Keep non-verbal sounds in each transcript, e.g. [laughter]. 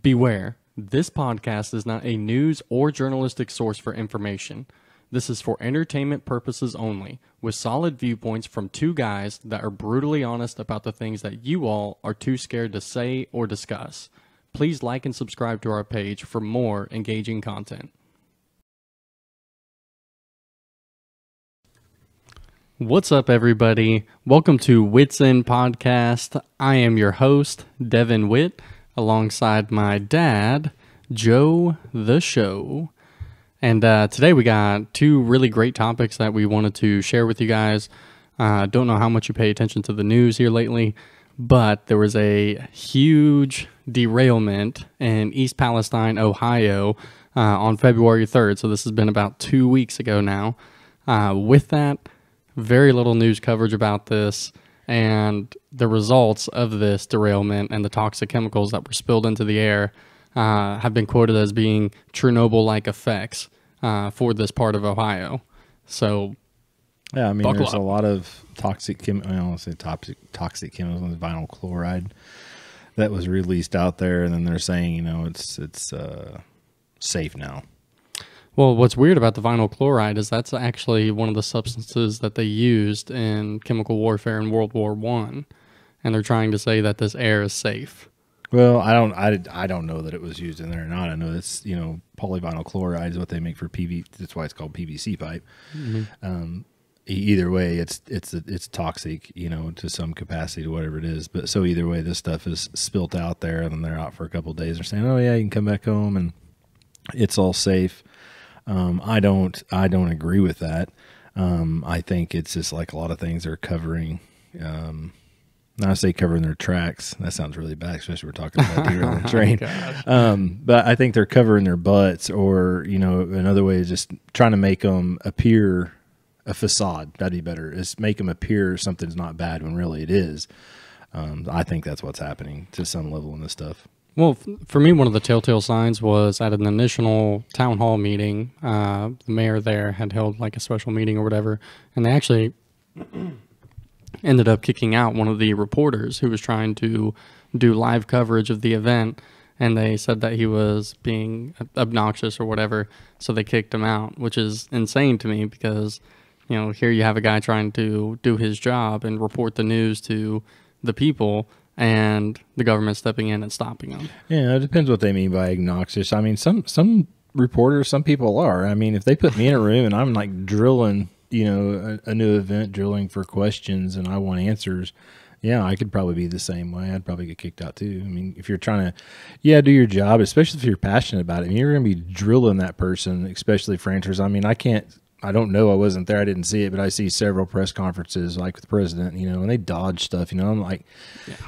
Beware, this podcast is not a news or journalistic source for information. This is for entertainment purposes only, with solid viewpoints from two guys that are brutally honest about the things that you all are too scared to say or discuss. Please like and subscribe to our page for more engaging content. What's up, everybody? Welcome to Witts End Podcast. I am your host, Devon Witt, alongside my dad, Joe the Show. And uh, today we got two really great topics that we wanted to share with you guys. Uh, don't know how much you pay attention to the news here lately, but there was a huge derailment in East Palestine, Ohio, uh, on February 3rd. So this has been about two weeks ago now. Uh, with that, very little news coverage about this and the results of this derailment and the toxic chemicals that were spilled into the air uh, have been quoted as being Chernobyl-like effects uh, for this part of Ohio. So, Yeah, I mean, there's up. a lot of toxic chem. I don't want to say toxic toxic chemicals, vinyl chloride that was released out there, and then they're saying, you know, it's it's uh, safe now. Well, what's weird about the vinyl chloride is that's actually one of the substances that they used in chemical warfare in World War One, and they're trying to say that this air is safe. Well, I don't, I, I don't know that it was used in there or not. I know it's you know polyvinyl chloride is what they make for PV. That's why it's called PVC pipe. Um, e- either way, it's it's it's toxic, you know, to some capacity to whatever it is. But so either way, this stuff is spilt out there, and then they're out for a couple of days. They're saying, "Oh yeah, you can come back home and it's all safe." Um, I don't, I don't agree with that. Um, I think it's just like a lot of things they're covering. Um, not to say covering their tracks. That sounds really bad, especially we're talking about deer on the [laughs] train. Um, but I think they're covering their butts, or you know, another way is just trying to make them appear a facade. That'd be better. Is make them appear something's not bad when really it is. Um, I think that's what's happening to some level in this stuff. Well, for me, one of the telltale signs was at an initial town hall meeting. Uh, the mayor there had held like a special meeting or whatever, and they actually [clears throat] ended up kicking out one of the reporters who was trying to do live coverage of the event. And they said that he was being obnoxious or whatever, so they kicked him out, which is insane to me because, you know, here you have a guy trying to do his job and report the news to the people, and the government stepping in and stopping them. Yeah, it depends what they mean by obnoxious. I mean, some some reporters, some people are. I mean, if they put me in a room and I'm like drilling, you know, a, a new event, drilling for questions, and I want answers, yeah, I could probably be the same way. I'd probably get kicked out too. I mean, if you're trying to, yeah, do your job, especially if you're passionate about it. I mean, you're going to be drilling that person, especially for answers. I mean, I can't. I don't know. I wasn't there. I didn't see it, but I see several press conferences, like with the president, you know, and they dodge stuff. You know, I'm like,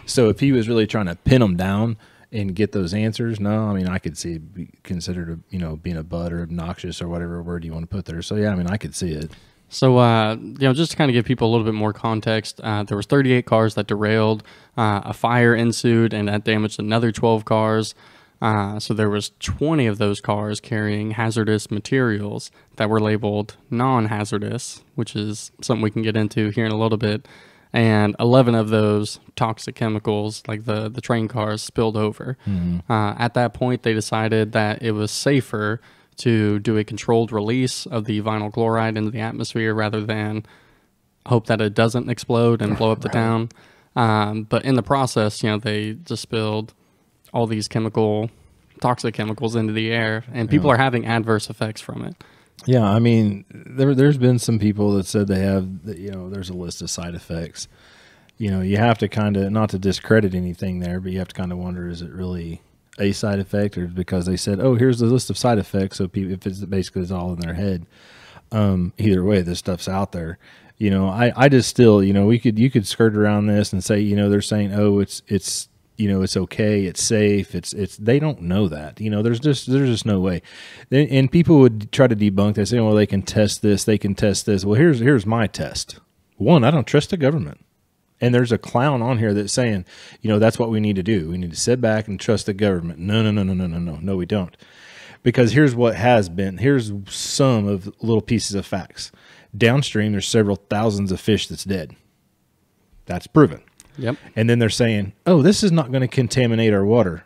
so if he was really trying to pin them down and get those answers, no, I mean I could see it be considered a, you know being a butt or obnoxious or whatever word you want to put there. So yeah, I mean I could see it. So, uh, you know, just to kind of give people a little bit more context, uh, there was 38 cars that derailed. Uh, a fire ensued, and that damaged another 12 cars. Uh, so there was 20 of those cars carrying hazardous materials that were labeled non-hazardous, which is something we can get into here in a little bit. And 11 of those toxic chemicals, like the the train cars, spilled over. Uh, at that point, they decided that it was safer to do a controlled release of the vinyl chloride into the atmosphere rather than hope that it doesn't explode and blow up the [laughs] town. Um, but in the process, you know, they just spilled all these chemical, toxic chemicals into the air, and people are having adverse effects from it. Yeah, I mean there there's been some people that said they have you know there's a list of side effects. You know, you have to kind of not to discredit anything there, but you have to kind of wonder is it really a side effect or because they said, "Oh, here's the list of side effects." So people, if it's basically it's all in their head, um, either way, this stuff's out there. You know, I, I just still, you know, we could you could skirt around this and say, you know, they're saying, oh, it's it's you know, it's okay, it's safe, it's it's. They don't know that. You know, there's just there's just no way. And, people would try to debunk this. Say, well, they can test this, they can test this. Well, here's here's my test. One, I don't trust the government. And there's a clown on here that's saying, you know, that's what we need to do. We need to sit back and trust the government. No, no, no, no, no, no, no, no, we don't. Because here's what has been. Here's some of little pieces of facts. Downstream, there's several thousands of fish that's dead. That's proven. Yep. And then they're saying, oh, this is not going to contaminate our water.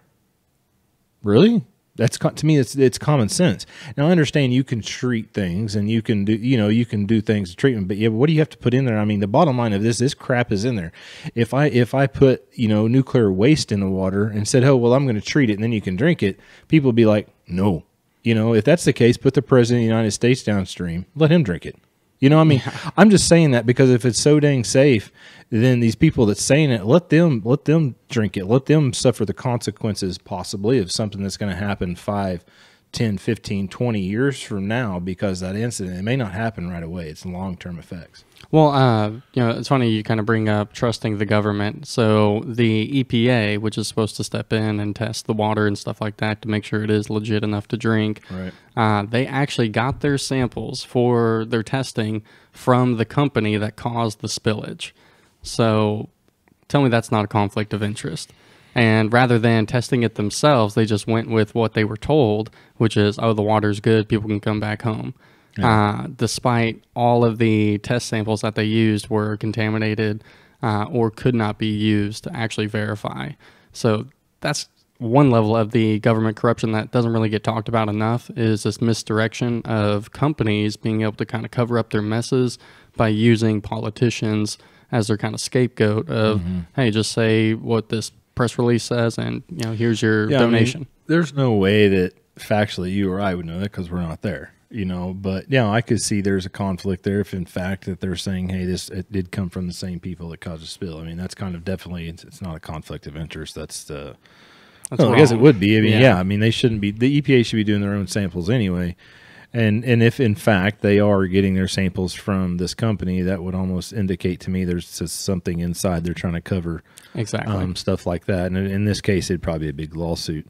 Really? That's to me, it's it's common sense. Now I understand you can treat things and you can do you know you can do things to treatment, but yeah, what do you have to put in there? I mean, the bottom line of this this crap is in there. If I if I put you know nuclear waste in the water and said, oh well, I'm going to treat it and then you can drink it, people would be like, no. You know, if that's the case, put the president of the United States downstream, let him drink it. You know, I mean, I'm just saying that because if it's so dang safe, then these people that's saying it, let them let them drink it, let them suffer the consequences possibly of something that's going to happen 5, 10, 15, 20 years from now because that incident it may not happen right away. It's long-term effects. Well, uh, you know, it's funny you kind of bring up trusting the government. So the EPA, which is supposed to step in and test the water and stuff like that to make sure it is legit enough to drink, Right. uh, they actually got their samples for their testing from the company that caused the spillage. So tell me that's not a conflict of interest. And rather than testing it themselves, they just went with what they were told, which is, oh, the water's good, people can come back home. Uh, despite all of the test samples that they used were contaminated uh, or could not be used to actually verify. So that's one level of the government corruption that doesn't really get talked about enough is this misdirection of companies being able to kind of cover up their messes by using politicians as their kind of scapegoat of Mm-hmm. hey just say what this press release says and you know here's your Yeah, I mean, donation there's no way that factually you or I would know that because we're not there, you know. But yeah, I could see there's a conflict there if, in fact, that they're saying, "Hey, this it did come from the same people that caused the spill." I mean, that's kind of definitely it's, it's not a conflict of interest. That's the That's well, I guess it would be. I mean, Yeah. yeah. I mean, they shouldn't be. The EPA should be doing their own samples anyway. And and if in fact they are getting their samples from this company, that would almost indicate to me there's just something inside they're trying to cover exactly um, stuff like that. And in this case, it'd probably be a big lawsuit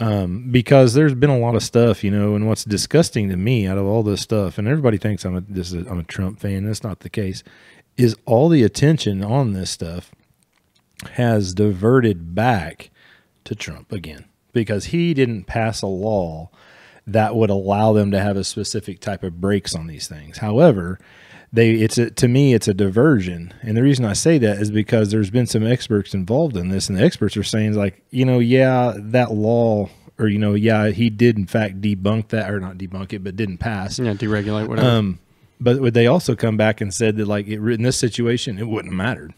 um, because there's been a lot of stuff, you know. And what's disgusting to me out of all this stuff, and everybody thinks I'm a this is I'm a Trump fan. That's not the case. Is all the attention on this stuff has diverted back to Trump again because he didn't pass a law that would allow them to have a specific type of brakes on these things. However, they it's a, to me it's a diversion, and the reason I say that is because there's been some experts involved in this, and the experts are saying like, you know, yeah, that law, or you know, yeah, he did in fact debunk that, or not debunk it, but didn't pass. yeah deregulate whatever Um, but would they also come back and said that like it, in this situation it wouldn't have mattered.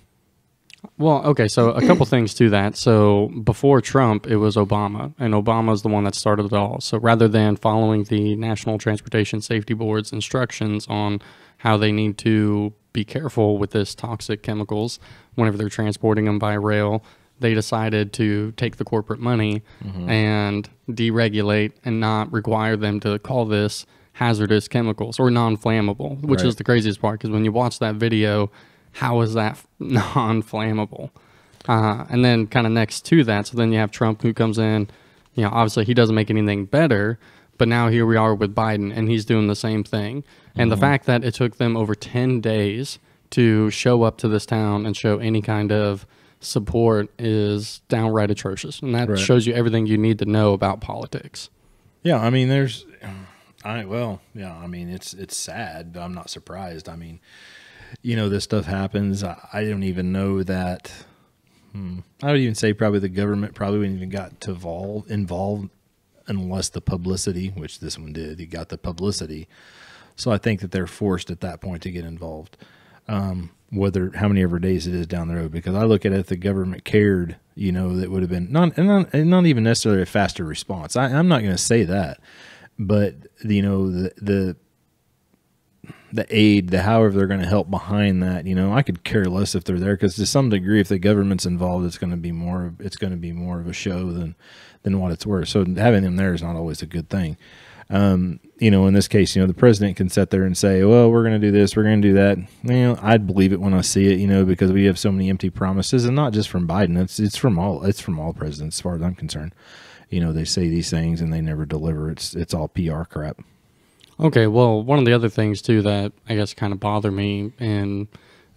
Well, okay, so a couple things to that. So before Trump, it was Obama, and Obama's the one that started it all. So rather than following the National Transportation Safety Board's instructions on how they need to be careful with this toxic chemicals whenever they're transporting them by rail, they decided to take the corporate money mm-hmm. and deregulate and not require them to call this hazardous chemicals or non-flammable, which Right. is the craziest part because when you watch that video, how is that [laughs] non-flammable? Uh, and then kind of next to that, so then you have Trump who comes in. You know, obviously he doesn't make anything better, but now here we are with Biden, and he's doing the same thing. And the fact that it took them over ten days to show up to this town and show any kind of support is downright atrocious, and that Right. shows you everything you need to know about politics. Yeah, I mean, there's, I well, yeah, I mean, it's it's sad. But I'm not surprised. I mean, you know, this stuff happens. I, I don't even know that. Hmm, I would even say probably the government probably wouldn't even got to vol- involved unless the publicity, which this one did, he got the publicity. So I think that they're forced at that point to get involved. Um, whether how many ever days it is down the road, because I look at it, if the government cared, you know, that would have been not and not, and not even necessarily a faster response. I, I'm not going to say that, but you know, the the the aid, the however they're going to help behind that, you know, I could care less if they're there because to some degree, if the government's involved, it's going to be more, it's going to be more of a show than than what it's worth. So having them there is not always a good thing. Um, you know, in this case, you know, the president can sit there and say, "Well, we're going to do this, we're going to do that." You know, I'd believe it when I see it, you know, because we have so many empty promises, and not just from Biden. It's it's from all it's from all presidents, as far as I'm concerned. You know, they say these things and they never deliver. It's it's all PR crap. Okay, well, one of the other things too that I guess kind of bother me in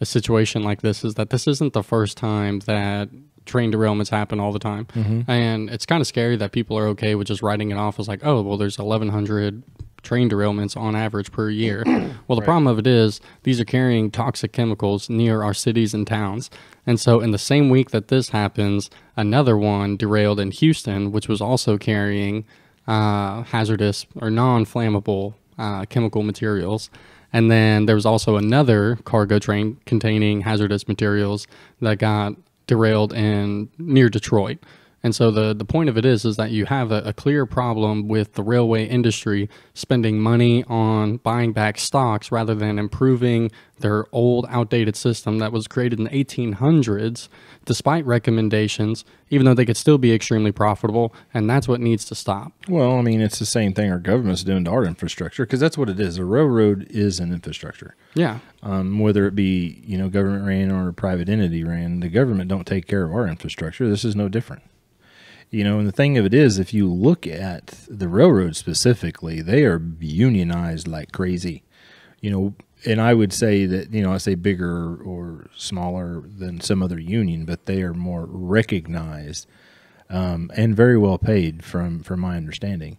a situation like this is that this isn't the first time that train derailments happen all the time, and it's kind of scary that people are okay with just writing it off as like, oh, well, there's 1,100 train derailments on average per year. [coughs] Well, the problem of it is these are carrying toxic chemicals near our cities and towns. And so, in the same week that this happens, another one derailed in Houston, which was also carrying uh, hazardous or non flammable uh, chemical materials. And then there was also another cargo train containing hazardous materials that got derailed in near Detroit. And so the, the point of it is is that you have a, a, clear problem with the railway industry spending money on buying back stocks rather than improving their old outdated system that was created in the 1800s despite recommendations even though they could still be extremely profitable and that's what needs to stop. Well, I mean it's the same thing our government's doing to our infrastructure because that's what it is. A railroad is an infrastructure. Yeah. Um, whether it be, you know, government ran or a private entity ran, the government don't take care of our infrastructure. This is no different. You know, and the thing of it is, if you look at the railroad specifically, they are unionized like crazy. You know, and I would say that, you know, I say bigger or smaller than some other union, but they are more recognized um, and very well paid from from my understanding.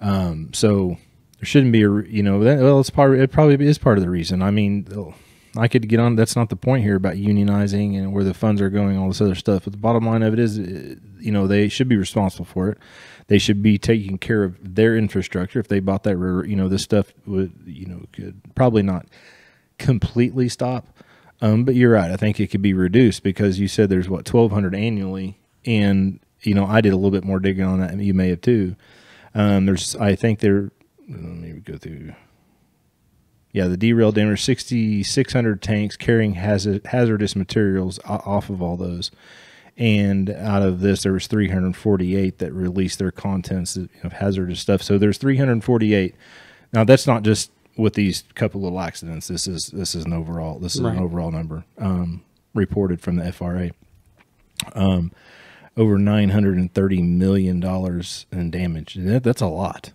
Um, so there shouldn't be a, you know, that, well, it's part. It probably is part of the reason. I mean, I could get on. That's not the point here about unionizing and where the funds are going, all this other stuff. But the bottom line of it is, uh, you know, they should be responsible for it. They should be taking care of their infrastructure. If they bought that, river, you know, this stuff would, you know, could probably not completely stop. Um, but you're right. I think it could be reduced because you said there's what 1,200 annually, and you know, I did a little bit more digging on that. And you may have too. Um, there's, I think there. Let me go through yeah, the derailed damage 6,600 tanks carrying hazard, hazardous materials off of all those. And out of this, there was 348 that released their contents of hazardous stuff. So there's 348. Now that's not just with these couple little accidents. This is this is an overall this is right. an overall number um, reported from the FRA. Um, over 930 million dollars in damage. That, that's a lot.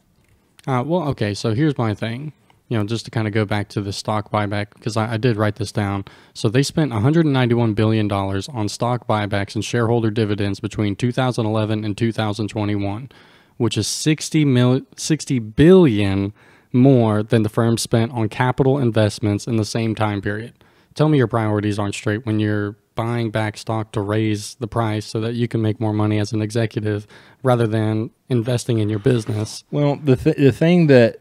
Uh, well, okay. So here's my thing you know, just to kind of go back to the stock buyback, because I, I, did write this down. So they spent $191 billion on stock buybacks and shareholder dividends between 2011 and 2021, which is 60, mil, 60 billion more than the firm spent on capital investments in the same time period. Tell me your priorities aren't straight when you're buying back stock to raise the price so that you can make more money as an executive rather than investing in your business. Well, the, th- the thing that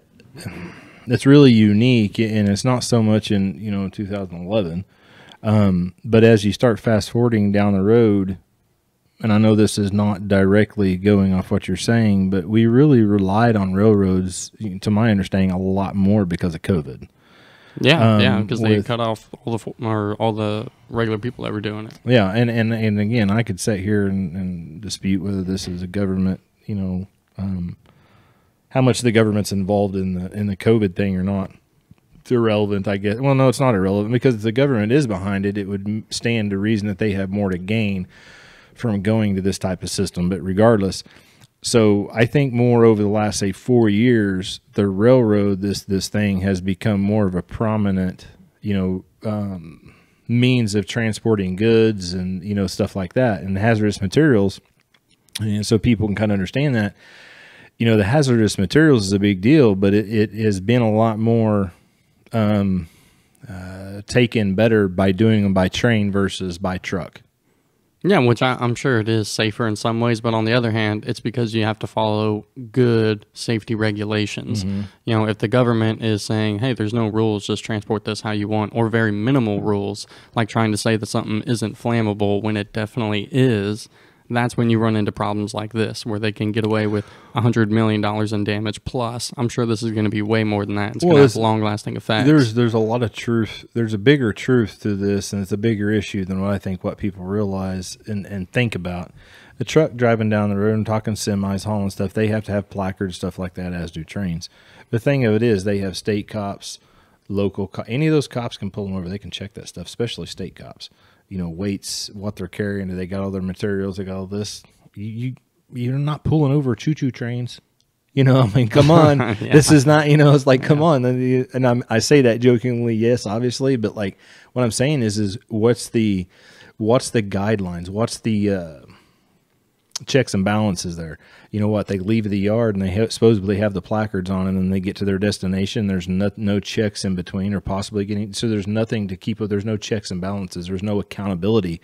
that's really unique, and it's not so much in you know 2011. Um, but as you start fast forwarding down the road, and I know this is not directly going off what you're saying, but we really relied on railroads, to my understanding, a lot more because of COVID. Yeah, um, yeah, because they cut off all the or all the regular people that were doing it. Yeah, and and and again, I could sit here and, and dispute whether this is a government, you know, um, how much the government's involved in the in the COVID thing or not. It's irrelevant, I guess. Well, no, it's not irrelevant because if the government is behind it, it would stand to reason that they have more to gain from going to this type of system. But regardless, so I think more over the last say four years, the railroad this this thing has become more of a prominent, you know, um, means of transporting goods and you know stuff like that and hazardous materials, and so people can kind of understand that you know, the hazardous materials is a big deal, but it, it has been a lot more um, uh, taken better by doing them by train versus by truck. Yeah, which I, am sure it is safer in some ways, but on the other hand, it's because you have to follow good safety regulations. Mm-hmm. You know, if the government is saying, hey, there's no rules, just transport this how you want, or very minimal rules, like trying to say that something isn't flammable when it definitely is, that's when you run into problems like this, where they can get away with a hundred million dollars in damage plus. I'm sure this is going to be way more than that. It's well, going to have long lasting effects. There's there's a lot of truth. There's a bigger truth to this, and it's a bigger issue than what I think what people realize and, and think about. The truck driving down the road and talking semis, hauling stuff, they have to have placards, stuff like that, as do trains. The thing of it is, they have state cops, local, co- any of those cops can pull them over. They can check that stuff, especially state cops you know, weights, what they're carrying. Do they got all their materials? They got all this. You, you you're not pulling over choo choo trains. You know, [laughs] I mean, come on. [laughs] yeah. This is not, you know, it's like, come yeah. on. And I'm, I say that jokingly, yes, obviously, but like what I'm saying is, is what's the, what's the guidelines? What's the, uh, checks and balances there. You know what? They leave the yard and they ha- supposedly have the placards on, and then they get to their destination. There's no, no checks in between, or possibly getting so there's nothing to keep. Up there's no checks and balances. There's no accountability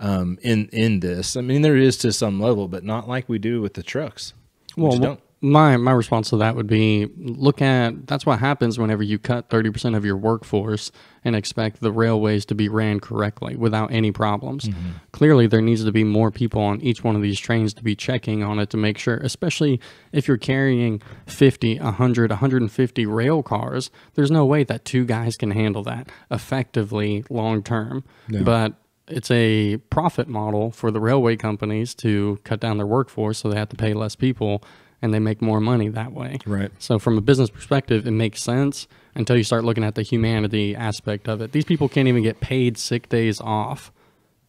um, in in this. I mean, there is to some level, but not like we do with the trucks. We Well, don't. My my response to that would be look at that's what happens whenever you cut 30% of your workforce and expect the railways to be ran correctly without any problems. Mm-hmm. Clearly there needs to be more people on each one of these trains to be checking on it to make sure especially if you're carrying 50, 100, 150 rail cars, there's no way that two guys can handle that effectively long term. But it's a profit model for the railway companies to cut down their workforce so they have to pay less people and they make more money that way. Right. So from a business perspective, it makes sense until you start looking at the humanity aspect of it. These people can't even get paid sick days off.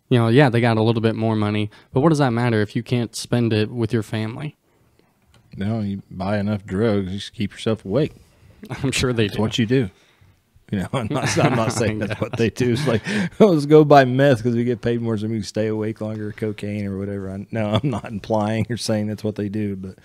You know, yeah, they got a little bit more money, but what does that matter if you can't spend it with your family? No, you buy enough drugs, you just keep yourself awake. [laughs] I'm sure they do. what you do. You know, [laughs] I'm not, I'm not saying [laughs] that's what they do. It's like, oh, let's go buy meth because we get paid more, so we can stay awake longer, cocaine or whatever. I, no, I'm not implying or saying that's what they do, but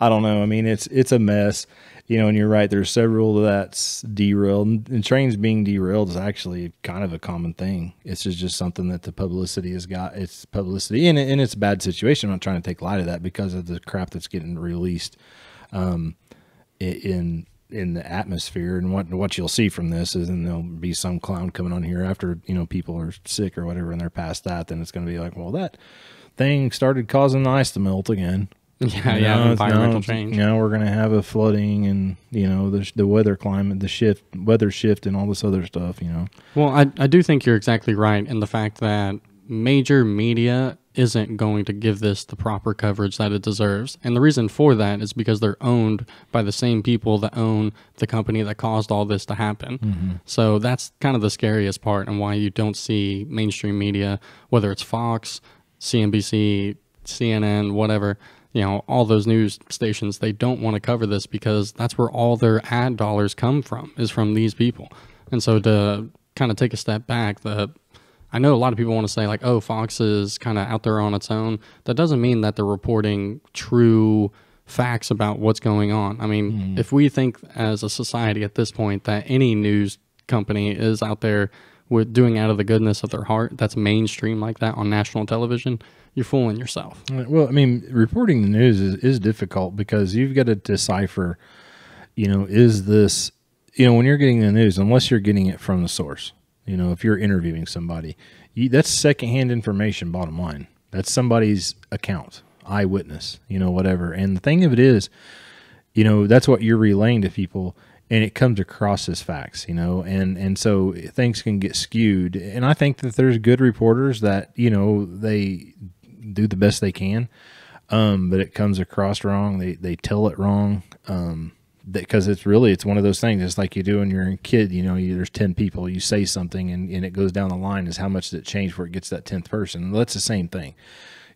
I don't know. I mean, it's it's a mess, you know. And you're right. There's several that's derailed, and, and trains being derailed is actually kind of a common thing. It's just, just something that the publicity has got. It's publicity, and, and it's a bad situation. I'm not trying to take light of that because of the crap that's getting released um, in in the atmosphere and what what you'll see from this is then there'll be some clown coming on here after you know people are sick or whatever and they're past that then it's going to be like well that thing started causing the ice to melt again Yeah, You yeah, know, environmental now, change. now we're going to have a flooding and you know the the weather climate the shift weather shift and all this other stuff you know Well, I, I do think you're exactly right in the fact that major media isn't going to give this the proper coverage that it deserves. And the reason for that is because they're owned by the same people that own the company that caused all this to happen. Mm-hmm. So that's kind of the scariest part and why you don't see mainstream media, whether it's Fox, CNBC, CNN, whatever, you know, all those news stations, they don't want to cover this because that's where all their ad dollars come from, is from these people. And so to kind of take a step back, the I know a lot of people want to say like, oh, Fox is kind of out there on its own. That doesn't mean that they're reporting true facts about what's going on. I mean, mm-hmm. if we think as a society at this point that any news company is out there with doing out of the goodness of their heart, that's mainstream like that on national television, you're fooling yourself. Well, I mean, reporting the news is, is difficult because you've got to decipher, you know, is this, you know, when you're getting the news, unless you're getting it from the source, you know, if you're interviewing somebody, you, that's secondhand information, bottom line. That's somebody's account, eyewitness, you know, whatever. And the thing of it is, you know, that's what you're relaying to people and it comes across as facts, you know, and and so things can get skewed. And I think that there's good reporters that you know they do the best they can, um, but it comes across wrong. They they tell it wrong, um, because it's really it's one of those things. It's like you do when you're a kid. You know, you, there's ten people. You say something, and, and it goes down the line. Is how much does it change before it gets that tenth person? Well, that's the same thing.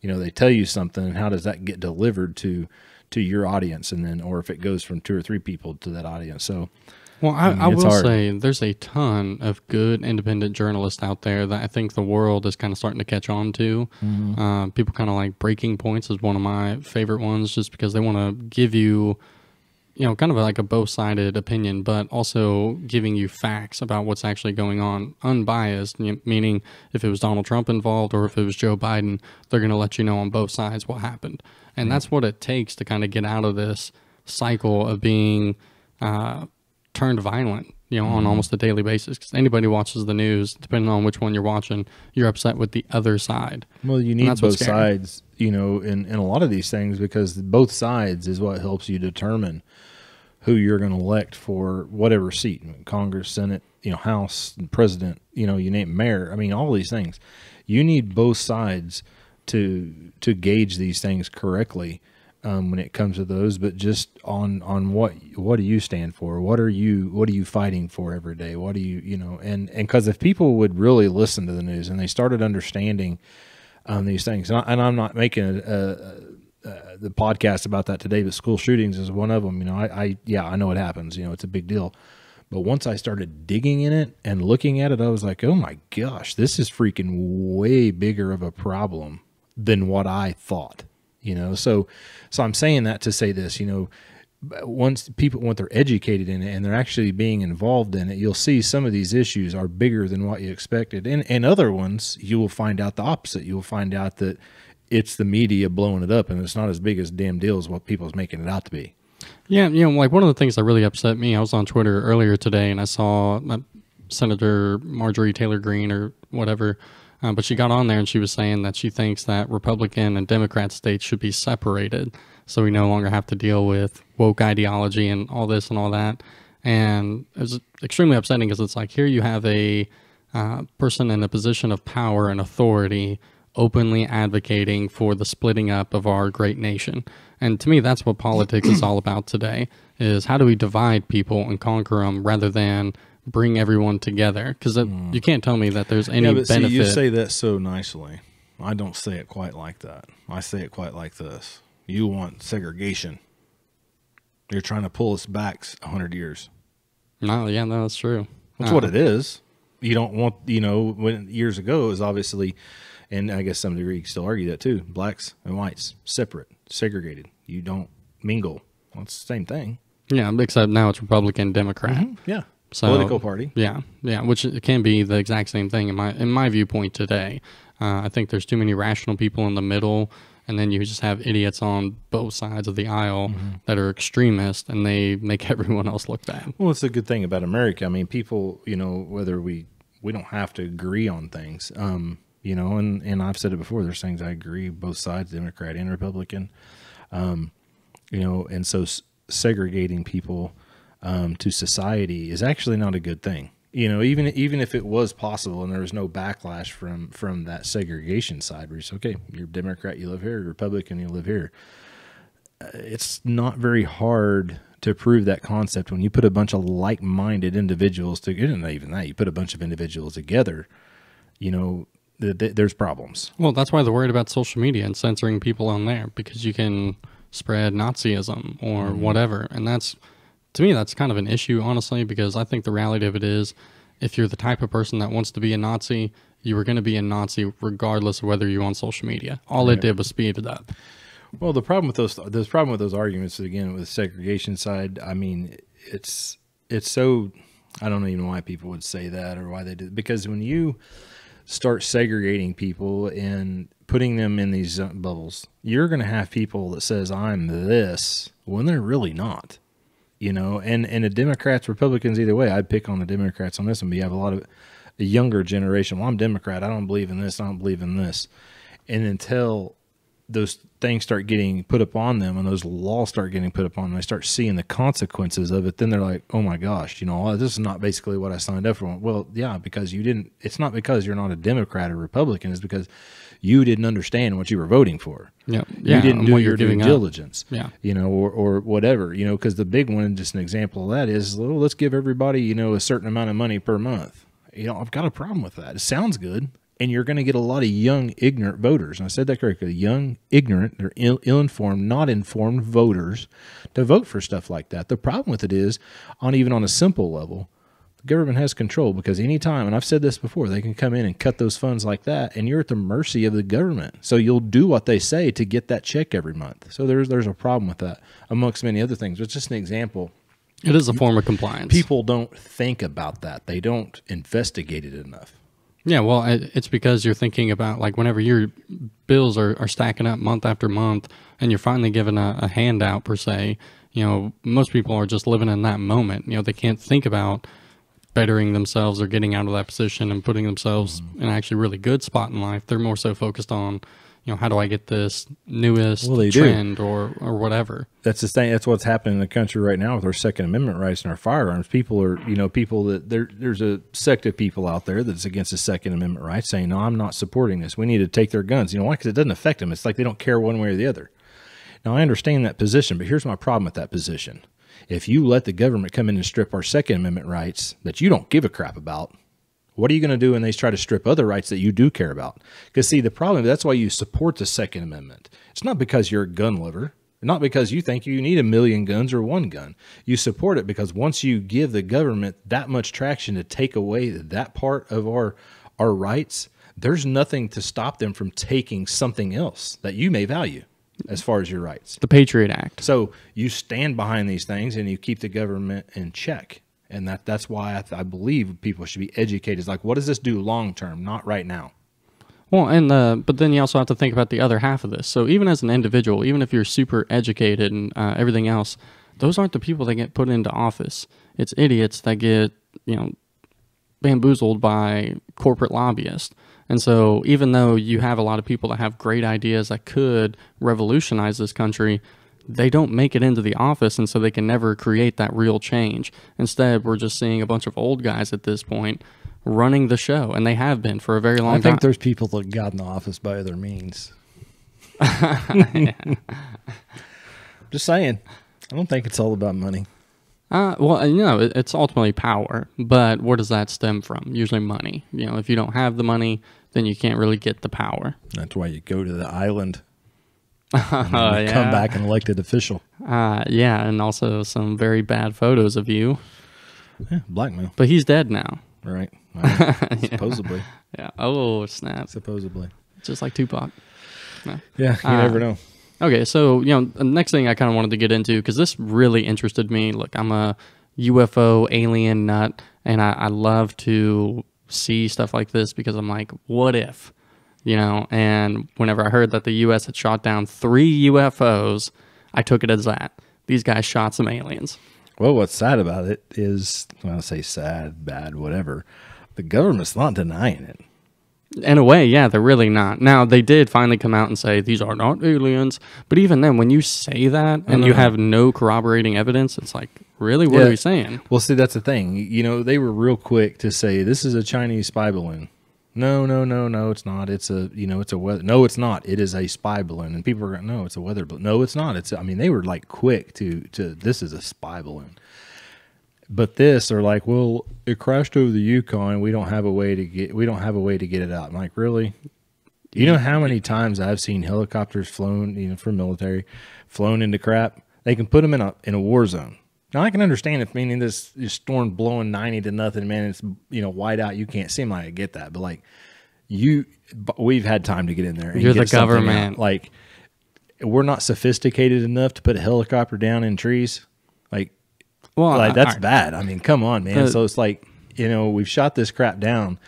You know, they tell you something, and how does that get delivered to to your audience, and then or if it goes from two or three people to that audience. So Well, I, mean, I will hard. say there's a ton of good independent journalists out there that I think the world is kind of starting to catch on to. Mm-hmm. Uh, people kind of like Breaking Points is one of my favorite ones just because they want to give you, you know, kind of like a both sided opinion, but also giving you facts about what's actually going on, unbiased, meaning if it was Donald Trump involved or if it was Joe Biden, they're going to let you know on both sides what happened. And that's what it takes to kind of get out of this cycle of being uh, turned violent, you know, on almost a daily basis. Because anybody watches the news, depending on which one you're watching, you're upset with the other side. Well, you need both sides, you know, in, in a lot of these things because both sides is what helps you determine who you're going to elect for whatever seat, Congress, Senate, you know, House, President, you know, you name it, mayor. I mean, all these things. You need both sides to to gauge these things correctly um, when it comes to those. But just on on what what do you stand for? What are you what are you fighting for every day? What do you you know? And and because if people would really listen to the news and they started understanding um, these things. And, I, I'm not making a, a, a, the podcast about that today, but school shootings is one of them. You know, I, I yeah, I know it happens. You know, it's a big deal. But once I started digging in it and looking at it, I was like, oh my gosh, this is freaking way bigger of a problem than what I thought. You know, so so I'm saying that to say this. You know, once people once they're educated in it and they're actually being involved in it, you'll see some of these issues are bigger than what you expected, and and other ones you will find out the opposite. You will find out that it's the media blowing it up, and it's not as big as damn deal as what people's making it out to be. Yeah, you know, like one of the things that really upset me, I was on Twitter earlier today and I saw uh, Senator Marjorie Taylor Greene or whatever, uh, but she got on there and she was saying that she thinks that Republican and Democrat states should be separated so we no longer have to deal with woke ideology and all this and all that. And it was extremely upsetting because it's like here you have a uh, person in a position of power and authority openly advocating for the splitting up of our great nation. And to me, that's what politics is all about today: is how do we divide people and conquer them rather than bring everyone together? Because mm. you can't tell me that there's any yeah, but benefit. See, you say that so nicely. I don't say it quite like that. I say it quite like this. You want segregation. You're trying to pull us back hundred years. No, yeah, no, that's true. That's what it is. You don't want, you know, when years ago it was obviously, and I guess some degree you still argue that too. Blacks and whites separate, segregated. You don't mingle. Well, it's the same thing. Yeah, except now it's Republican, Democrat. Mm-hmm. Yeah, so, political party. Yeah, yeah, which it can be the exact same thing in my in my viewpoint today. Uh, I think there's too many rational people in the middle and then you just have idiots on both sides of the aisle mm-hmm. that are extremists and they make [laughs] everyone else look bad. Well, it's a good thing about America. I mean, people, you know, whether we we don't have to agree on things, um, you know, and and I've said it before. There's things I agree both sides, Democrat and Republican, um, you know, and so s- segregating people um, to society is actually not a good thing you know, even even if it was possible and there was no backlash from from that segregation side, where you say, okay, you're Democrat, you live here, Republican, you live here. Uh, it's not very hard to prove that concept when you put a bunch of like-minded individuals together. Not even that, you put a bunch of individuals together. You know, th- th- there's problems. Well, that's why they're worried about social media and censoring people on there because you can spread Nazism or mm-hmm. whatever, and that's to me, that's kind of an issue, honestly, because I think the reality of it is if you're the type of person that wants to be a Nazi, you were going to be a Nazi regardless of whether you're on social media. All right. it did was speed it up. Well, the problem with those the problem with those arguments again with the segregation side, I mean, it's it's so I don't even know why people would say that or why they did because when you start segregating people and putting them in these bubbles, you're going to have people that says I'm this when they're really not you know, and and the Democrats, Republicans, either way, I'd pick on the Democrats on this one. But you have a lot of a younger generation. Well, I'm Democrat. I don't believe in this. I don't believe in this. And until those things start getting put upon them and those laws start getting put upon them, they start seeing the consequences of it. Then they're like, "Oh my gosh, you know, this is not basically what I signed up for." Well, yeah, because you didn't. It's not because you're not a Democrat or Republican. It's because you didn't understand what you were voting for. Yeah, you didn't do your due diligence. Up. Yeah, you know, or or whatever. You know, because the big one, just an example of that is, well, let's give everybody you know a certain amount of money per month. You know, I've got a problem with that. It sounds good, and you're going to get a lot of young, ignorant voters. And I said that correctly. Young, ignorant, they're Ill, ill-informed, not informed voters to vote for stuff like that. The problem with it is, on even on a simple level, government has control because anytime, and I've said this before, they can come in and cut those funds like that, and you're at the mercy of the government. So you'll do what they say to get that check every month. So there's there's a problem with that, amongst many other things. It's just an example. It is a form of compliance. People don't think about that. They don't investigate it enough. Yeah, well, it's because you're thinking about like whenever your bills are, are stacking up month after month, and you're finally given a, a handout per se. You know, most people are just living in that moment. You know, they can't think about bettering themselves or getting out of that position and putting themselves mm-hmm. in actually really good spot in life. They're more so focused on, you know, how do I get this newest well, trend do. or or whatever. That's the thing. That's what's happening in the country right now with our Second Amendment rights and our firearms. People are, you know, people that there there's a sect of people out there that's against the Second Amendment rights, saying, "No, I'm not supporting this. We need to take their guns." You know why? Because it doesn't affect them. It's like they don't care one way or the other. Now I understand that position, but here's my problem with that position if you let the government come in and strip our Second Amendment rights that you don't give a crap about, what are you going to do when they try to strip other rights that you do care about? Because, see, the problem, that's why you support the Second Amendment. It's not because you're a gun lover, not because you think you need a million guns or one gun. You support it because once you give the government that much traction to take away that part of our, our rights, there's nothing to stop them from taking something else that you may value. As far as your rights. The Patriot Act. So you stand behind these things and you keep the government in check. And that that's why I, th- I believe people should be educated. It's like, what does this do long term? Not right now. Well, and uh, but then you also have to think about the other half of this. So even as an individual, even if you're super educated and uh, everything else, those aren't the people that get put into office. It's idiots that get you know bamboozled by corporate lobbyists. And so, even though you have a lot of people that have great ideas that could revolutionize this country, they don't make it into the office, and so they can never create that real change. Instead, we're just seeing a bunch of old guys at this point running the show, and they have been for a very long time. I think time. there's people that got in the office by other means. [laughs] [laughs] Just saying. I don't think it's all about money. Uh, well, you know, it's ultimately power, but where does that stem from? Usually money. You know, if you don't have the money, then you can't really get the power. That's why you go to the island Uh, [laughs] and come back an elected official. Uh, yeah, and also some very bad photos of you. Yeah, blackmail. But he's dead now. Right. [laughs] Supposedly. Yeah. Oh, snap. Supposedly. Just like Tupac. Yeah, you Uh, never know. Okay, so you know, the next thing I kind of wanted to get into because this really interested me. Look, I'm a UFO alien nut, and I, I love to see stuff like this because I'm like, what if, you know? And whenever I heard that the U.S. had shot down three UFOs, I took it as that these guys shot some aliens. Well, what's sad about it is, well, I say sad, bad, whatever. The government's not denying it. In a way, yeah, they're really not. Now, they did finally come out and say these are not aliens, but even then, when you say that and you have no corroborating evidence, it's like, really, what Yeah. are you saying? Well, see, that's the thing. You know, they were real quick to say this is a Chinese spy balloon. No, no, no, no, it's not. It's a, you know, it's a weather. No, it's not. It is a spy balloon. And people are going, no, it's a weather balloon. No, it's not. It's. I mean, they were like quick to to this is a spy balloon. But this, they're like, well, it crashed over the Yukon. We don't have a way to get. We don't have a way to get it out. I'm like, really? You know how many times I've seen helicopters flown, you know, for military, flown into crap. They can put them in a in a war zone. Now I can understand if meaning this, this storm blowing ninety to nothing, man. It's you know white out. You can't see them. I get that, but like you, but we've had time to get in there. And You're the government. Like we're not sophisticated enough to put a helicopter down in trees. Like Well, like that's I- bad. I mean, come on, man. The- so it's like you know we've shot this crap down,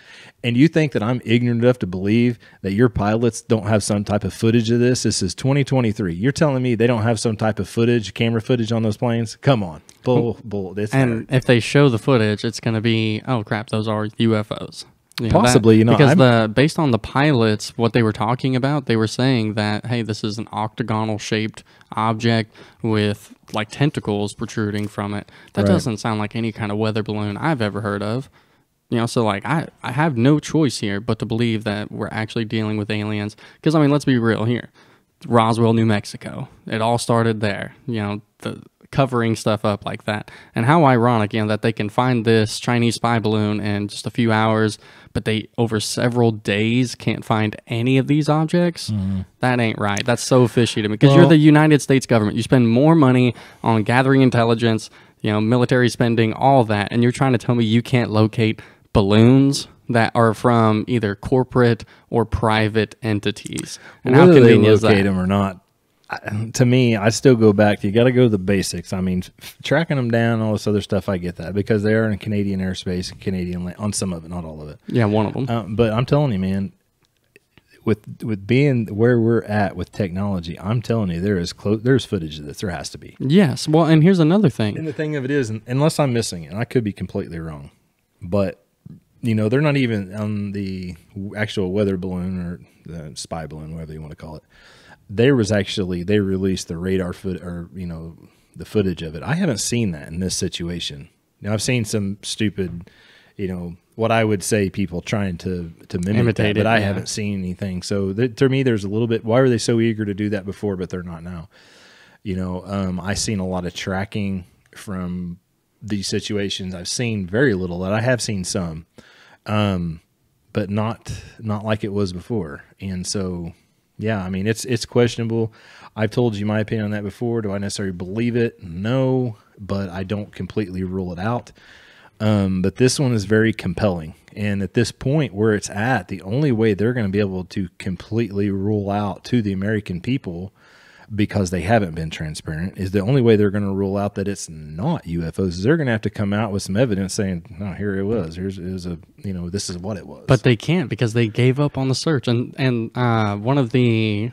and you think that I'm ignorant enough to believe that your pilots don't have some type of footage of this? This is 2023. You're telling me they don't have some type of footage, camera footage on those planes? Come on, bull, bull. This And if they show the footage, it's going to be, oh crap, those are UFOs. You know, that- Possibly, you know, because I'm- the based on the pilots, what they were talking about, they were saying that hey, this is an octagonal shaped object with like tentacles protruding from it. That Right. doesn't sound like any kind of weather balloon I've ever heard of. You know, so like I, I have no choice here but to believe that we're actually dealing with aliens. Because I mean, let's be real here. Roswell, New Mexico. It all started there. You know, the covering stuff up like that. And how ironic, you know, that they can find this Chinese spy balloon in just a few hours, but they over several days can't find any of these objects. Mm-hmm. That ain't right. That's so fishy to me. Because you're the United States government. You spend more money on gathering intelligence, you know, military spending, all that, and you're trying to tell me you can't locate balloons that are from either corporate or private entities. And how whether they convenient is locate that? them or not, I, to me, I still go back. You got to go to the basics. I mean, tracking them down, all this other stuff. I get that because they are in Canadian airspace, Canadian land, on some of it, not all of it. Yeah, one of them. Um, but I'm telling you, man, with with being where we're at with technology, I'm telling you, there is close. There's footage of this. There has to be. yes. Well, and here's another thing. And the thing of it is, unless I'm missing it, and I could be completely wrong, but you know, they're not even on the actual weather balloon or the spy balloon, whatever you want to call it. There was actually they released the radar foot or you know the footage of it. I haven't seen that in this situation. Now I've seen some stupid, you know, what I would say people trying to to mimic Imitate that, but it, I yeah. haven't seen anything. So to me, there's a little bit. Why were they so eager to do that before, but they're not now? You know, um, I seen a lot of tracking from these situations. I've seen very little that I have seen some, um, but not not like it was before. And so, yeah, I mean, it's it's questionable. I've told you my opinion on that before. Do I necessarily believe it? No, but I don't completely rule it out. Um, but this one is very compelling. And at this point where it's at, the only way they're going to be able to completely rule out to the American people because they haven't been transparent is the only way they're going to rule out that it's not UFOs is they're going to have to come out with some evidence saying, no, here it was. Here's is a you know this is what it was. But they can't because they gave up on the search. And and uh, one of the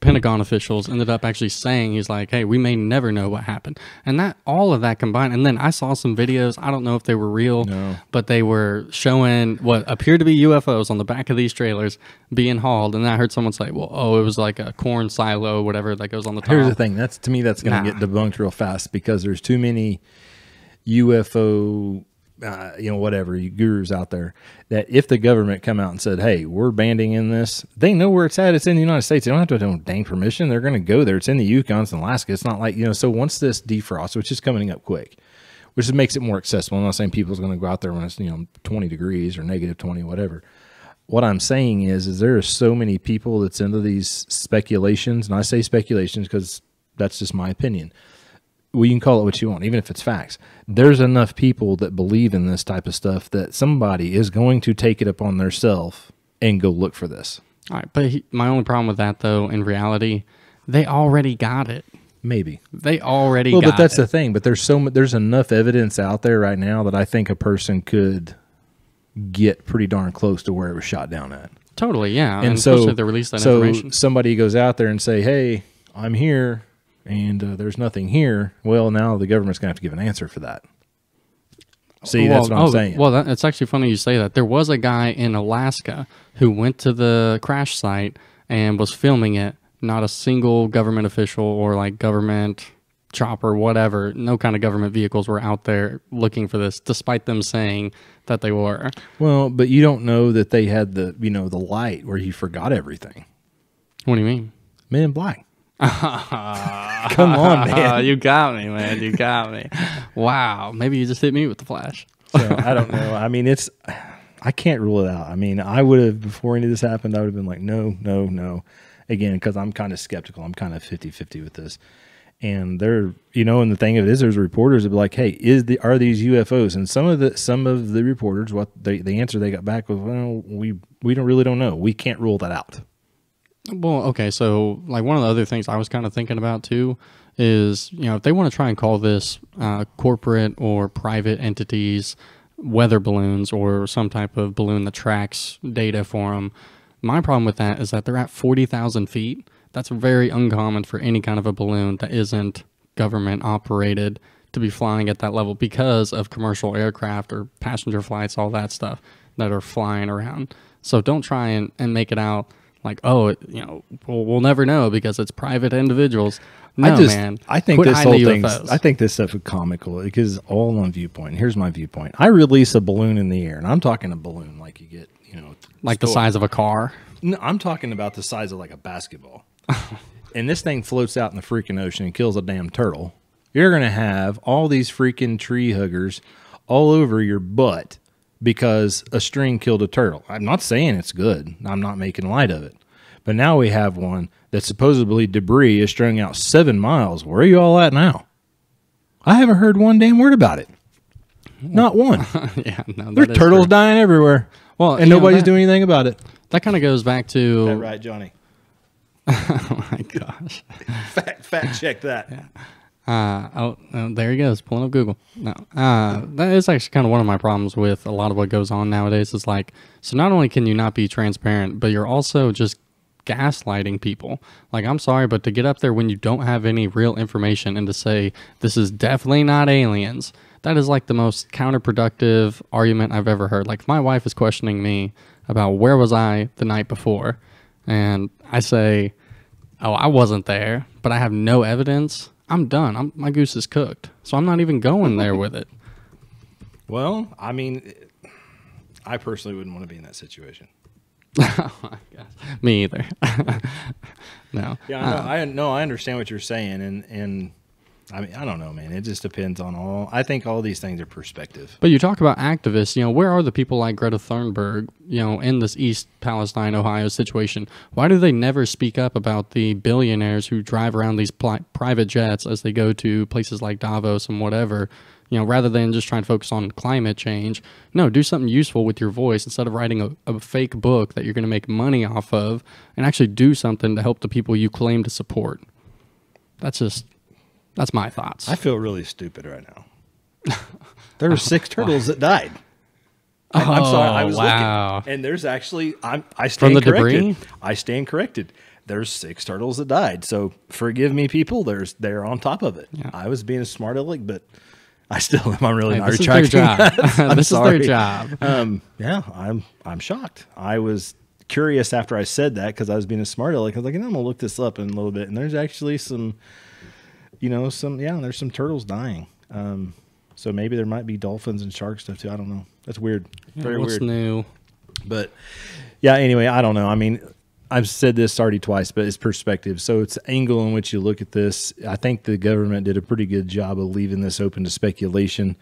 Pentagon officials ended up actually saying he's like, "Hey, we may never know what happened," and that all of that combined. And then I saw some videos. I don't know if they were real, No. but they were showing what appeared to be UFOs on the back of these trailers being hauled. And I heard someone say, "Well, oh, it was like a corn silo, whatever that goes on the top." Here's the thing. That's to me. That's going to Nah. get debunked real fast because there's too many UFO, uh, you know, whatever you gurus out there. That if the government come out and said, "Hey, we're banding in this," they know where it's at. It's in the United States. They don't have to no dang permission. They're going to go there. It's in the Yukon, it's in Alaska. It's not like you know. So once this defrosts, which is coming up quick, which makes it more accessible. I'm not saying people's going to go out there when it's you know 20 degrees or negative 20, whatever. What I'm saying is, is there are so many people that's into these speculations, and I say speculations because that's just my opinion. Well, you can call it what you want, even if it's facts. There's enough people that believe in this type of stuff that somebody is going to take it upon themselves and go look for this. All right, but he, my only problem with that, though, in reality, they already got it. Maybe. They already Well, but that's it. the thing. But there's so there's enough evidence out there right now that I think a person could get pretty darn close to where it was shot down at. totally, yeah. and, And, so they release that so information. somebody goes out there and say, "Hey, I'm here, and uh, there's nothing here." Well, now the government's gonna have to give an answer for that. See, that's what I'm oh, saying. Well, that, it's actually funny you say that. There was a guy in Alaska who went to the crash site and was filming it. Not a single government official or like government chopper, whatever, no kind of government vehicles were out there looking for this, despite them saying that they were. well, but you don't know that they had the you know the light where he forgot everything. What do you mean? Men in Black. [laughs] Come on, [laughs] man. you got me, man. You got me. Wow. Maybe you just hit me with the flash. So I don't know. I mean, it's I can't rule it out. I mean, I would have before any of this happened, I would have been like, no, no, no. Again, because I'm kind of skeptical. I'm kind of 50-50 with this. And they're, you know, and the thing of it is, there's reporters that be like, "Hey, is the are these UFOs?" And some of the some of the reporters, what they the answer they got back was, "Well, we we don't really don't know. We can't rule that out." Well, okay, so like one of the other things I was kind of thinking about too is you know if they want to try and call this uh, corporate or private entities weather balloons or some type of balloon that tracks data for them. My problem with that is that they're at forty thousand feet. That's very uncommon for any kind of a balloon that isn't government operated to be flying at that level because of commercial aircraft or passenger flights, all that stuff that are flying around. So don't try and, and make it out like, oh, you know, we'll, we'll never know because it's private individuals. No, I just, man. I think Quit this whole thing. I think this stuff is comical because all on viewpoint. Here's my viewpoint. I release a balloon in the air, and I'm talking a balloon like you get, you know, like the size of a car. No, I'm talking about the size of like a basketball. [laughs] and this thing floats out in the freaking ocean and kills a damn turtle. You're going to have all these freaking tree huggers all over your butt because a string killed a turtle. I'm not saying it's good. I'm not making light of it. But now we have one that supposedly debris is strung out seven miles. Where are you all at now? I haven't heard one damn word about it. Not one. [laughs] yeah, no, There's that is turtles true. dying everywhere. Well, and you know, nobody's that- doing anything about it. That kind of goes back to. That right, Johnny? [laughs] Oh my gosh. [laughs] Fact, fact check that. Uh, oh, oh, there he goes, pulling up Google. No, uh, that is actually kind of one of my problems with a lot of what goes on nowadays. Is like, so not only can you not be transparent, but you're also just gaslighting people. Like, I'm sorry, but to get up there when you don't have any real information and to say this is definitely not aliens, that is like the most counterproductive argument I've ever heard. Like, my wife is questioning me about where was I the night before, and I say, oh, I wasn't there, but I have no evidence, I'm done. I'm, my goose is cooked. So I'm not even going [laughs] there with it. Well, I mean, I personally wouldn't want to be in that situation. [laughs] oh my. Me either. [laughs] no. Yeah, I know, uh-uh. I no, I understand what you're saying, and and I mean, I don't know, man. It just depends on all. I think all these things are perspective. But you talk about activists, you know, where are the people like Greta Thunberg, you know, in this East Palestine, Ohio situation? Why do they never speak up about the billionaires who drive around these private jets as they go to places like Davos and whatever? You know, rather than just trying to focus on climate change, no, do something useful with your voice instead of writing a, a fake book that you're going to make money off of and actually do something to help the people you claim to support. That's just that's my thoughts. I feel really stupid right now. [laughs] there were six [laughs] turtles that died. I, am sorry. I Oh, was wow. looking, and there's actually I'm I stand the corrected. debris? I stand corrected. There's six turtles that died. So forgive me, people. There's they're on top of it. Yeah. I was being a smart aleck, but I still am. I'm really Hey, not this is their job. [laughs] this sorry. is their job. Um, yeah, I'm I'm shocked. I was curious after I said that because I was being a smart aleck. I was like, I'm gonna look this up in a little bit, and there's actually some, you know, some yeah, there's some turtles dying. Um, so maybe there might be dolphins and shark stuff too. I don't know. That's weird. Very What's weird. new? But yeah, anyway, I don't know. I mean, I've said this already twice, but it's perspective. So it's the angle in which you look at this. I think the government did a pretty good job of leaving this open to speculation,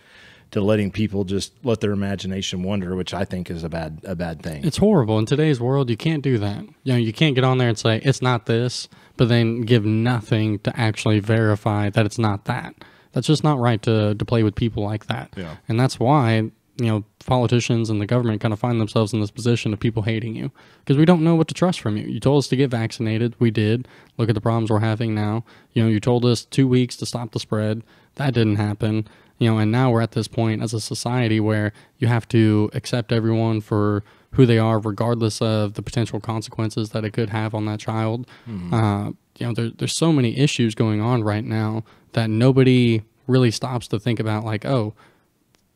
to letting people just let their imagination wander, which I think is a bad a bad thing. It's horrible in today's world. You can't do that. You know, you can't get on there and say it's not this, but then give nothing to actually verify that it's not that. That's just not right to to play with people like that. Yeah. And that's why you know politicians and the government kind of find themselves in this position of people hating you because we don't know what to trust from you. You told us to get vaccinated, we did. Look at the problems we're having now. You know, you told us two weeks to stop the spread. That didn't happen. You know, and now we're at this point as a society where you have to accept everyone for who they are, regardless of the potential consequences that it could have on that child. Uh, you know, there, there's so many issues going on right now that nobody really stops to think about, like, oh,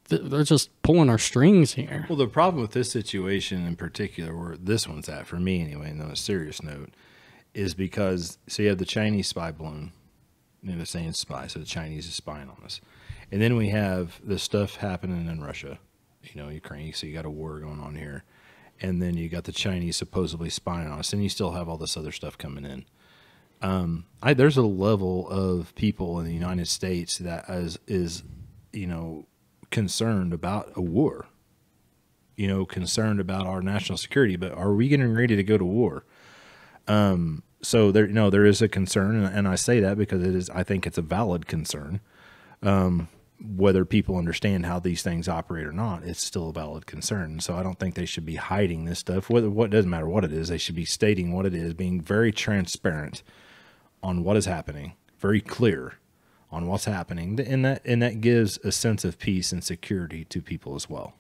th- they're just pulling our strings here. Well, the problem with this situation in particular, where this one's at for me anyway, and on a serious note, is because so you have the Chinese spy balloon, and it's saying spy, so the Chinese is spying on us, and then we have the stuff happening in Russia, you know, Ukraine. So you got a war going on here, and then you got the Chinese supposedly spying on us, and you still have all this other stuff coming in. Um, I there's a level of people in the United States that is is, you know, concerned about a war you know, concerned about our national security, but are we getting ready to go to war? Um, so there, you know, there is a concern, and, and I say that because it is, I think it's a valid concern. Um, whether people understand how these things operate or not, it's still a valid concern. So I don't think they should be hiding this stuff. Whether what doesn't matter what it is, they should be stating what it is, being very transparent on what is happening, very clear on what's happening, and that and that gives a sense of peace and security to people as well.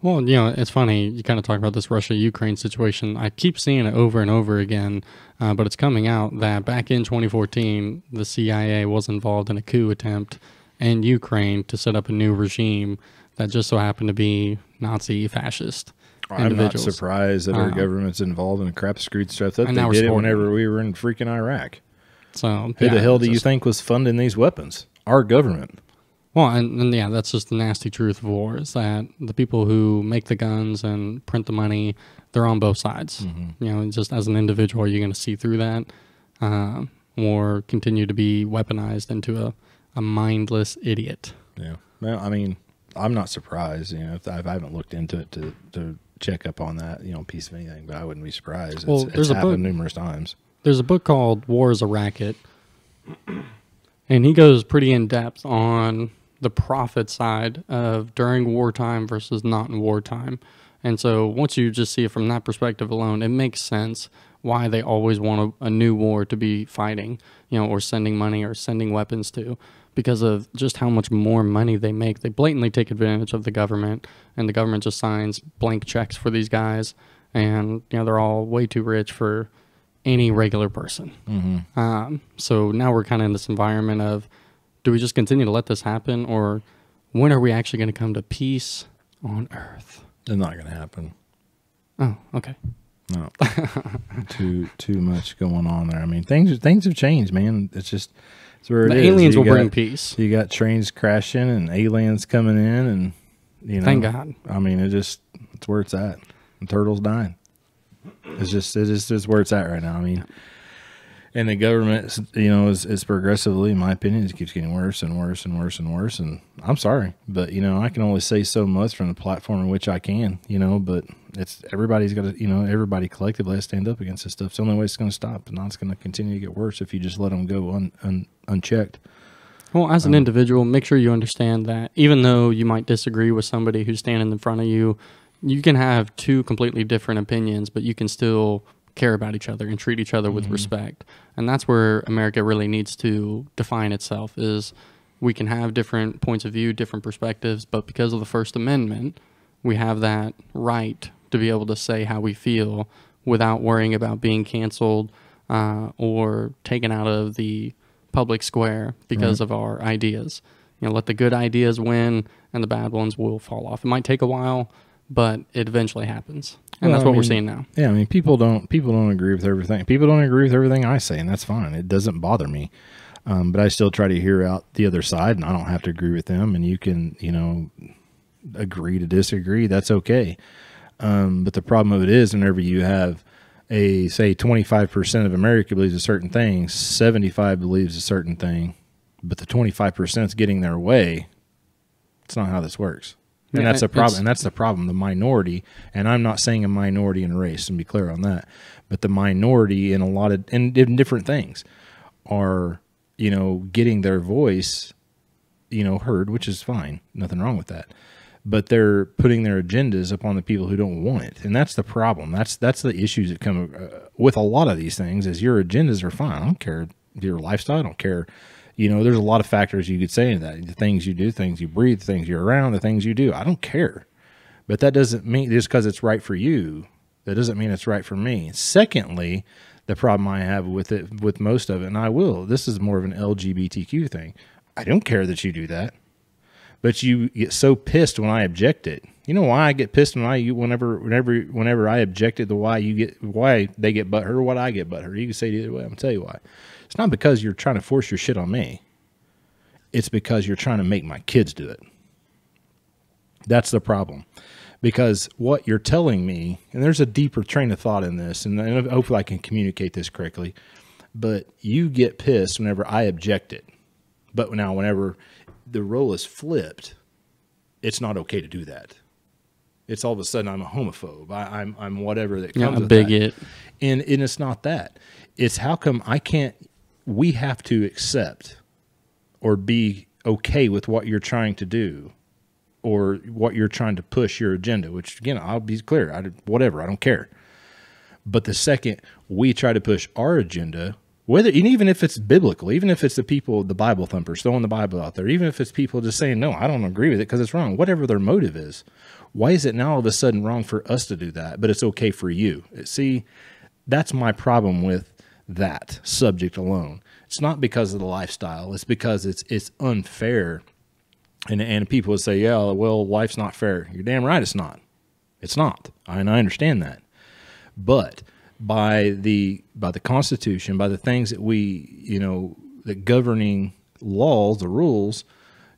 Well, you know, it's funny. You kind of talk about this Russia Ukraine situation. I keep seeing it over and over again, uh, but it's coming out that back in 2014, the CIA was involved in a coup attempt in Ukraine to set up a new regime that just so happened to be Nazi fascist I'm not surprised that our Uh, government's involved in a crap screwed stuff That They did it whenever we were in freaking Iraq. So Who yeah, the hell do you think was funding these weapons? Our government. Well, and, and yeah, that's just the nasty truth of war is that the people who make the guns and print the money, they're on both sides. Mm-hmm. You know, just as an individual, you're going to see through that uh, or continue to be weaponized into a, a mindless idiot. Yeah. Well, I mean, I'm not surprised. You know, if I, haven't looked into it to, to check up on that, you know, piece of anything, but I wouldn't be surprised. Well, it's, there's it's a book- happened numerous times. There's a book called War is a Racket, and he goes pretty in depth on the profit side of during wartime versus not in wartime. And so once you just see it from that perspective alone, it makes sense why they always want a, a new war to be fighting, you know, or sending money or sending weapons to because of just how much more money they make. They blatantly take advantage of the government and the government just signs blank checks for these guys and you know they're all way too rich for any regular person. Mm-hmm. Um, so now we're kind of in this environment of do we just continue to let this happen or when are we actually going to come to peace on earth? It's not going to happen. Oh, okay. No, [laughs] too too much going on there. I mean, things things have changed, man. It's just where The aliens will bring peace. You got trains crashing and aliens coming in, and you know, Thank God. I mean, it just it's where it's at. And turtles dying. It's just it is just where it's at right now. I mean, and the government, you know, is, is progressively, in my opinion, it keeps getting worse and worse and worse and worse. And I'm sorry, but you know, I can only say so much from the platform in which I can, you know. But it's everybody's got to, you know, everybody collectively has to stand up against this stuff. It's the only way it's going to stop, and now it's going to continue to get worse if you just let them go un, un, unchecked. Well, as an Um, individual, make sure you understand that even though you might disagree with somebody who's standing in front of you, you can have two completely different opinions, but you can still care about each other and treat each other Mm-hmm. with respect. And that's where America really needs to define itself is we can have different points of view, different perspectives, but because of the First Amendment, we have that right to be able to say how we feel without worrying about being canceled uh, or taken out of the public square because of our ideas. You know, let the good ideas win and the bad ones will fall off. It might take a while, but it eventually happens. And Well, that's I what we're seeing now. Yeah, I mean, people don't people don't agree with everything. People don't agree with everything I say, and that's fine. It doesn't bother me. Um, but I still try to hear out the other side, and I don't have to agree with them. And you can, you know, agree to disagree. That's okay. Um, but the problem of it is, whenever you have a say twenty five percent of America believes a certain thing, seventy five believes a certain thing, but the twenty five percent is getting their way. It's not how this works. And Yeah, that's the problem. And that's the problem. The minority, and I'm not saying a minority in race, and be clear on that, but the minority in a lot of in, in different things are, you know, getting their voice, you know, heard, which is fine. Nothing wrong with that. But they're putting their agendas upon the people who don't want it, and that's the problem. That's that's the issues that come uh, with a lot of these things. Is your agendas are fine. I don't care your lifestyle. I don't care you know, there's a lot of factors you could say in that. The things you do, things you breathe, the things you're around, the things you do. I don't care. But that doesn't mean just because it's right for you, that doesn't mean it's right for me. Secondly, the problem I have with it, with most of it, and I will, this is more of an LGBTQ thing. I don't care that you do that, but you get so pissed when I object it. You know why I get pissed when I you whenever whenever whenever I object it, the why you get why they get butthurt or what I get butthurt. You can say it either way. I'm gonna tell you why. It's not because you're trying to force your shit on me. It's because you're trying to make my kids do it. That's the problem. Because what you're telling me, and there's a deeper train of thought in this, and hopefully I can communicate this correctly, but you get pissed whenever I object it. But now, whenever the role is flipped, it's not okay to do that. It's all of a sudden I'm a homophobe. I, I'm I'm whatever that Yeah, comes a with that bigot. and and it's not that it's how come i can't we have to accept or be okay with what you're trying to do or what you're trying to push your agenda which again i'll be clear I, whatever i don't care. But the second we try to push our agenda whether and even if it's biblical even if it's the people the bible thumpers throwing the bible out there even if it's people just saying no i don't agree with it because it's wrong whatever their motive is why is it now all of a sudden wrong for us to do that but it's okay for you? See that's my problem with that subject alone. It's not because of the lifestyle. It's because it's it's unfair. And and people would say, "Yeah, well, life's not fair." You're damn right it's not. It's not. And I understand that. But by the by the Constitution, by the things that we, you know, the governing laws, the rules,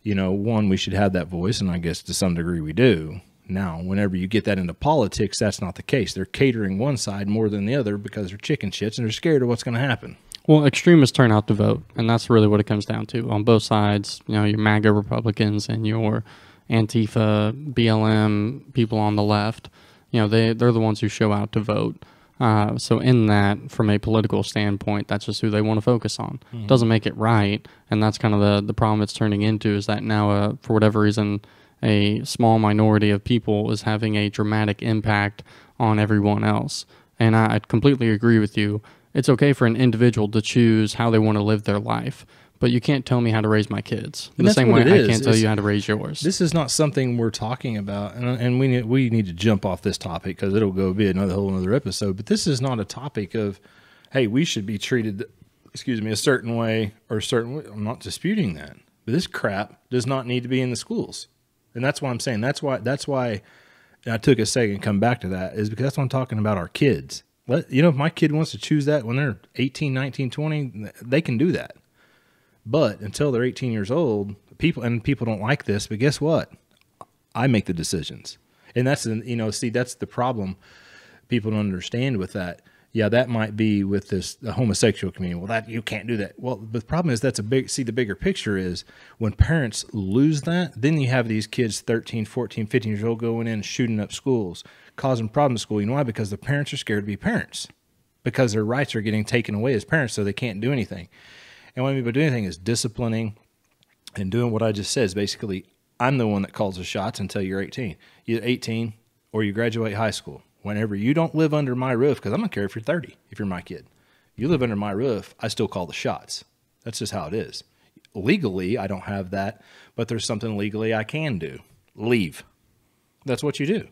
you know, one, we should have that voice, and I guess to some degree we do. Now, whenever you get that into politics, that's not the case. They're catering one side more than the other because they're chicken shits and they're scared of what's going to happen. Well, extremists turn out to vote, and that's really what it comes down to on both sides. You know, your MAGA Republicans and your Antifa, BLM people on the left. You know, they they're the ones who show out to vote. Uh, so in that, from a political standpoint, that's just who they want to focus on. Doesn't make it right, and that's kind of the the problem it's turning into. Is that now, uh, for whatever reason, a small minority of people is having a dramatic impact on everyone else. And I, completely agree with you. It's okay for an individual to choose how they want to live their life, but you can't tell me how to raise my kids. The same way I can't tell It's- you how to raise yours. This is not something we're talking about, and, and we need, we need to jump off this topic because it'll go be another whole another episode. But this is not a topic of, hey, we should be treated, excuse me, a certain way or a certain way. I'm not disputing that, but this crap does not need to be in the schools, and that's why I'm saying that's why that's why I took a second to come back to that is because that's what I'm talking about our kids. Let you know if my kid wants to choose that when they're 18, 19, 20, they can do that. But until they're 18 years old, people and people don't like this, but guess what? I make the decisions. And that's you know, see that's the problem people don't understand with that. Yeah, that might be with this homosexual community. Well, that you can't do that. Well, the problem is that's a big see the bigger picture is when parents lose that, then you have these kids 13, 14, 15 years old going in shooting up schools, causing problems in school. You know why? Because the parents are scared to be parents. Because their rights are getting taken away as parents, so they can't do anything. And what I mean by doing anything is disciplining and doing what I just said is basically I'm the one that calls the shots until you're 18. You're 18 or you graduate high school. Whenever you don't live under my roof, because I'm gonna care if you're 30, if you're my kid, you live under my roof, I still call the shots. That's just how it is. Legally, I don't have that, but there's something legally I can do. Leave. That's what you do.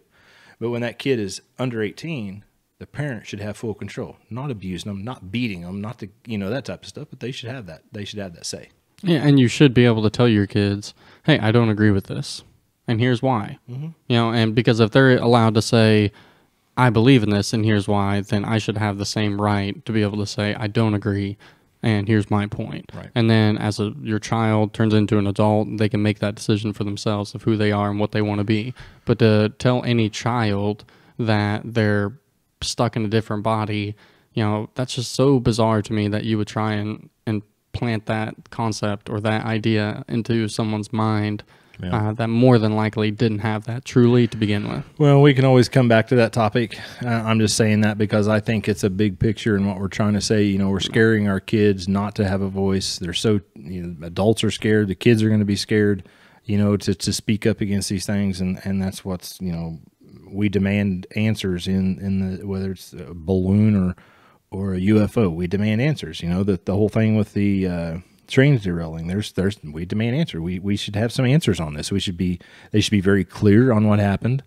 But when that kid is under 18, the parent should have full control, not abusing them, not beating them, not the you know that type of stuff. But they should have that. They should have that say. Yeah, and you should be able to tell your kids, "Hey, I don't agree with this, and here's why." Mm-hmm. You know, and because if they're allowed to say, "I believe in this, and here's why," then I should have the same right to be able to say, "I don't agree, and here's my point." Right. And then, as a, your child turns into an adult, they can make that decision for themselves of who they are and what they want to be. But to tell any child that they're stuck in a different body, you know, that's just so bizarre to me that you would try and and plant that concept or that idea into someone's mind Yeah. uh, that more than likely didn't have that truly to begin with. Well, we can always come back to that topic. Uh, I'm just saying that because I think it's a big picture and what we're trying to say. You know, we're scaring our kids not to have a voice. They're so, you know, adults are scared. The kids are going to be scared, you know, to, to speak up against these things. And, and that's what's, you know, we demand answers in, in the, whether it's a balloon or, or a UFO. We demand answers. You know, that the whole thing with the, uh, trains derailing. There's there's we demand answer. We we should have some answers on this. We should be they should be very clear on what happened.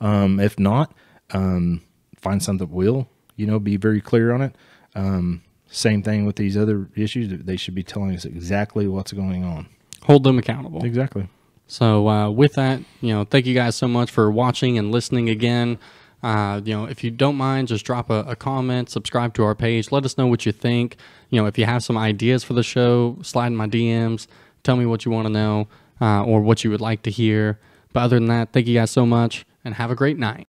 Um if not um find something that will you know be very clear on it. Um same thing with these other issues. They should be telling us exactly what's going on. Hold them accountable. exactly. So uh, with that, you know, thank you guys so much for watching and listening again. Uh, you know, if you don't mind, just drop a, a comment, subscribe to our page, let us know what you think. You know, if you have some ideas for the show, slide in my DMs, tell me what you want to know uh, or what you would like to hear. But other than that, thank you guys so much and have a great night.